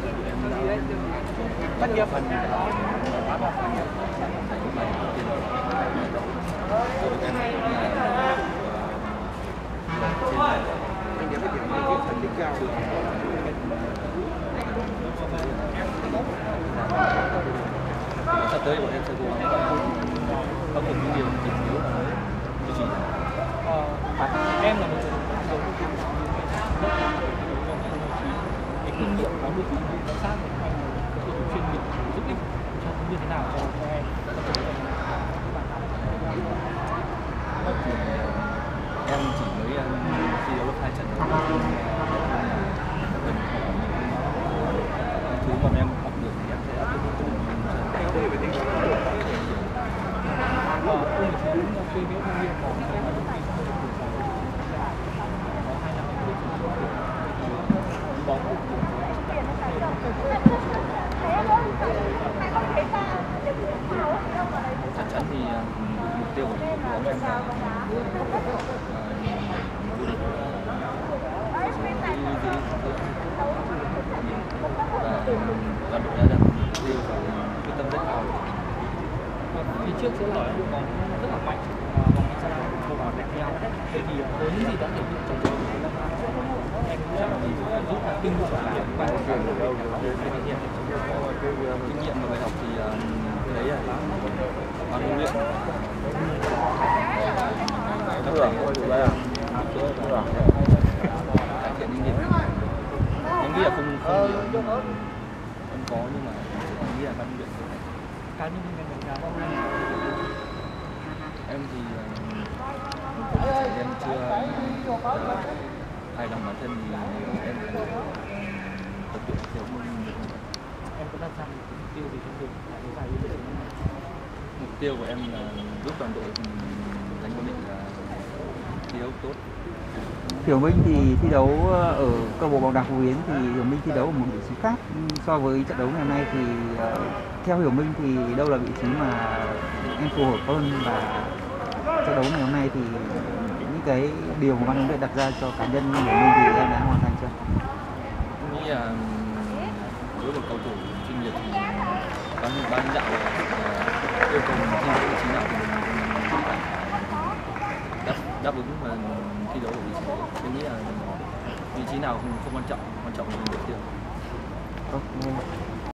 chuyên nghiệp anh em cao sắp tới bọn em sẽ cố gắng khắc phục những điều điểm yếu mà duy trì em là một người kinh nghiệm có được giám sát của anh có thể chuyên nghiệp giúp ích cho như thế nào cho cho em? Em chỉ mới thi đấu được hai trận thôi. Thứ mà em học được thì em sẽ áp dụng trong những trận Ờ, ông chỉ muốn suy nghĩ thông viên có cái mà lúc mình không được đủ giải có hai năm em biết bóng chắc chắn thì um, mục tiêu của đội bóng em là và đội đã đặt mục tiêu và quyết tâm rất cao. Phía trước sẽ là đội bóng rất là mạnh. Và bóng sẽ là một bóng đẹp nhau. Vậy thì với những gì đã thể hiện trong trận đấu em thì rút ra kinh nghiệm và bài học của đội bóng thể hiện kinh nghiệm. Và bài học thì đấy là ban huấn luyện các thầy giúp đỡ và cải thiện những điểm em nghĩ là không không nhiều. Có nhưng mà em nghĩ là huấn luyện cá nhân giá em thì uh, em chưa hài lòng bản thân thì em tập luyện thiếu môn em có đặt ra một cái mục tiêu gì trong việc tại giải đấu này mục tiêu của em là giúp toàn đội ừ, giành quân định là thi đấu tốt Hiểu Minh thì thi đấu ở câu lạc bộ bóng đá Phú Yến thì Hiểu Minh thi đấu ở một vị trí khác so với trận đấu ngày hôm nay thì ờ, theo Hiểu Minh thì đâu là vị trí mà em phù hợp hơn và trận đấu ngày hôm nay thì những cái điều mà ban huấn luyện đặt ra cho cá nhân Hiểu Minh thì em đã hoàn thành chưa? em nghĩ là ừ, với một cầu thủ chuyên nghiệp thì ban ban đạo là yêu cầu mình thi đấu vị trí nào thì mình phải đáp, đáp ứng và thi đấu ở vị trí đấy em nghĩ là vị trí nào không, không quan trọng quan trọng là mình được tiêu Ok.